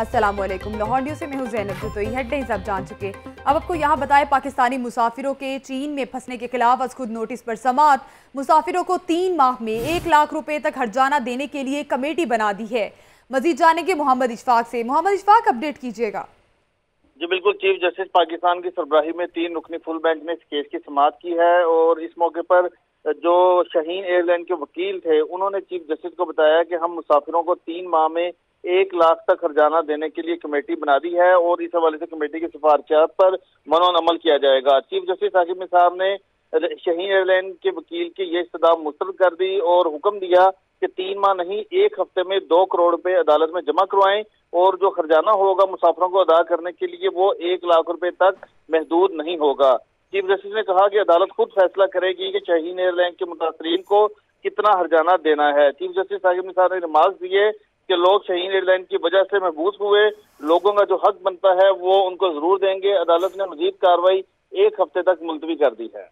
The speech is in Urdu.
السلام علیکم۔ لاہور نیوز سے میں ہوں زینب جتوئی۔ ہیڈلائنز آپ جان چکے اب آپ کو یہاں بتائے پاکستانی مسافروں کے چین میں پھنسنے کے خلاف از خود نوٹس پر سماعت۔ مسافروں کو تین ماہ میں ایک لاکھ روپے تک ہرجانہ دینے کے لیے کمیٹی بنا دی ہے۔ مزید جانیں گے محمد اشفاق سے۔ محمد اشفاق، اپڈیٹ کیجیے گا۔ جی بالکل چیف جسٹس، پاکستان کی سربراہی میں تین رکنی فل بینچ نے اس کیس کی سماعت کی ہے اور اس موقع پر جو شہین ایئر لائن کے وکیل تھے، انہوں نے چیف جسٹس کو بتایا کہ ہم مسافروں کو تین ماہ میں ایک لاکھ تک ہرجانہ دینے کے لیے کمیٹی بنا دی ہے اور اس حوالے سے کمیٹی کی سفارشات پر منون عمل کیا جائے گا۔ چیف جسٹس حاکم صاحب نے شہین ایئر لائن کے وکیل کی یہ استدعا مسترد کر دی اور حکم دیا کہ تین ماہ نہیں، ایک ہفتے میں دو کروڑ روپے عدالت میں جمع کروائیں اور جو خرجانہ ہوگا مسافروں کو ادا کرنے کے لیے وہ ایک لاکھ روپے تک محدود نہیں ہوگا۔ چیف جسٹس نے کہا کہ عدالت خود فیصلہ کرے گی کہ شہین ایئر لائن کے متاثرین کو کتنا ہرجانہ دینا ہے۔ چیف جسٹس صاحب نے نماز دیے کہ لوگ شہین ایئر لائن کی وجہ سے محبوس ہوئے، لوگوں کا جو حق بنتا ہے وہ ان کو ضرور دیں گے، عدالت نے مزید کاروائی ایک ہفتے تک ملتوی کر دی ہے۔